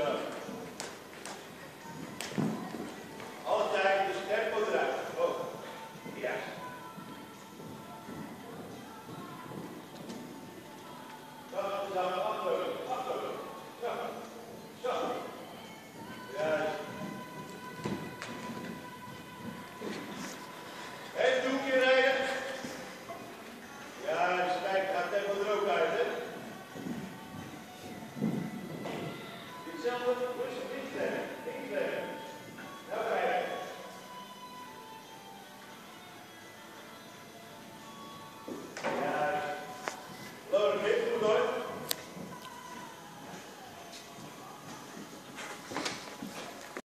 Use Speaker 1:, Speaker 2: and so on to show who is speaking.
Speaker 1: Go. gentlemen, Bush push Kingston.